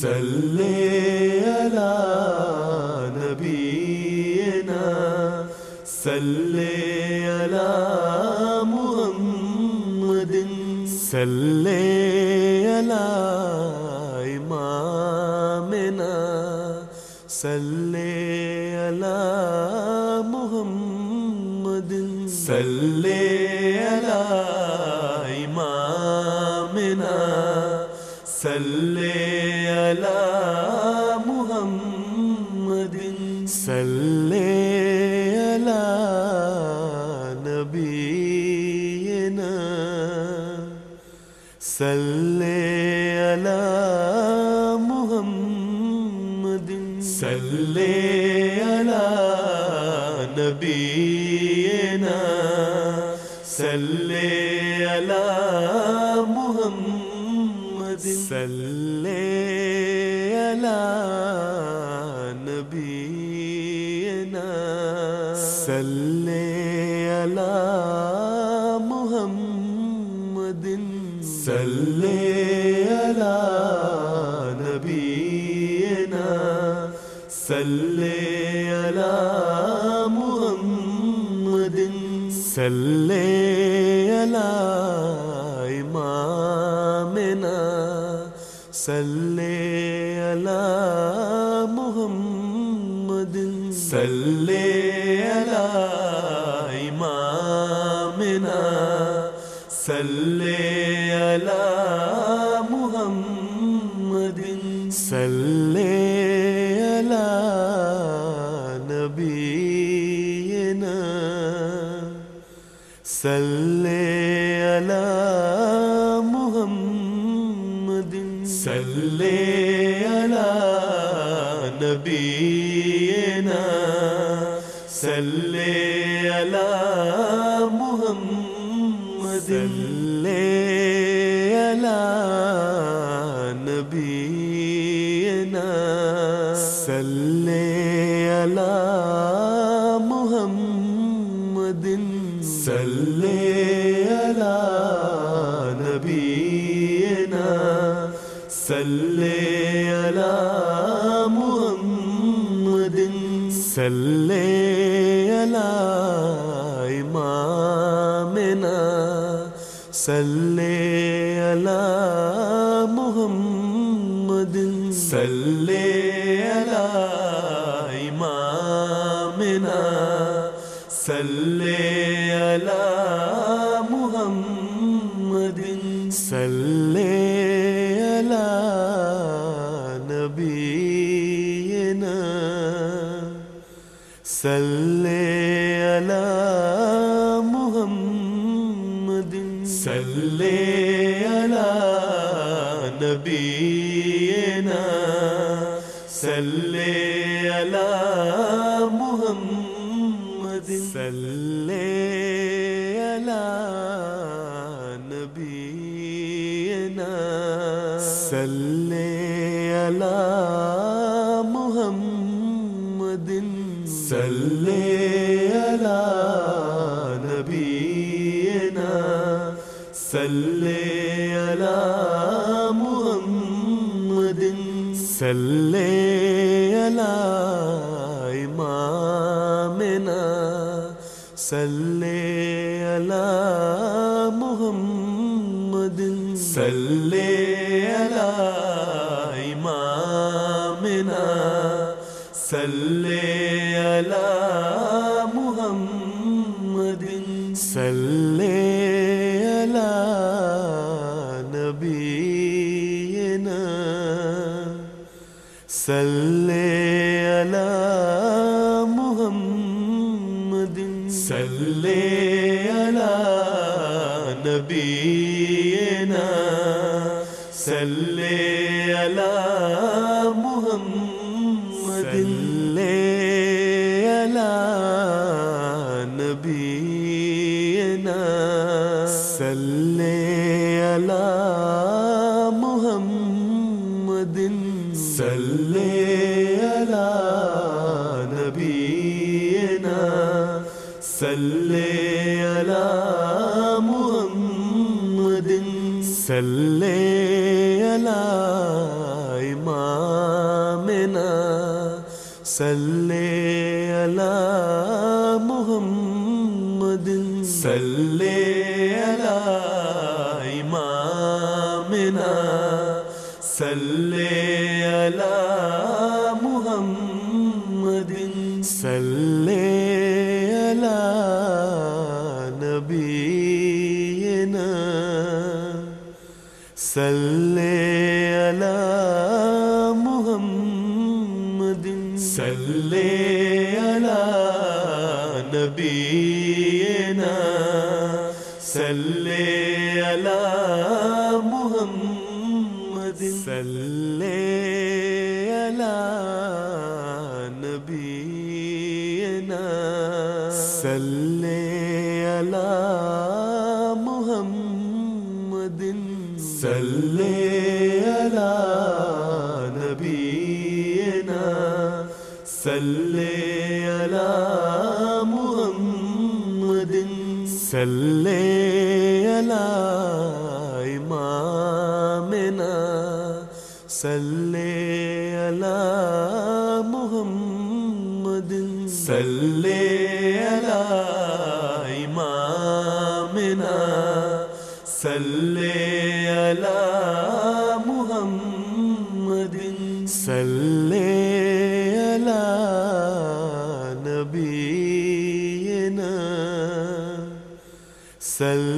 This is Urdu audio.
صلی علی نبینا، صلی علی محمد صلی علی امامنا، صلی علی محمد صلی علی امامنا، صلی علی محمد صلی علی نبینا صلی علی محمد صلی علی نبینا صلی علی محمد صلی علی نبینا صلی علی محمد صلی علی نبینا صلی علی محمد صلی علی صلی علی محمد صلی علی امامنا صلی علی محمد صلی علی نبینا صلی علی صلی علی نبینا صلی علی محمد صلی علی نبینا صلی علی محمد صلی صلی علی محمد. صلی علی امامنا. صلی علی محمد. صلی علی امامنا. صلی علی علی نبینا صلی علی محمد صلی علی نبینا صلی علی محمد صلی صلی علی محمد. صلی علی نبینا. صلی علی محمد. صلی علی امامنا. صلی علی محمد. صلی امامنا صلی علی محمد صلی علی نبینا صلی علی محمد صلی نبینا صلی علی محمد صلی علی نبینا صلی علی محمد صلی علی نبینا صلی علی صلي على إمامنا صلي على محمد صلي على إمامنا صلي على محمد صلي على علی محمد صلی علی نبینا صلی علی محمد صلی علی نبینا صلی علی محمد صلی صلی علی امامنا صلی علی محمد صلی علی امامنا صلی علی نبینا صلی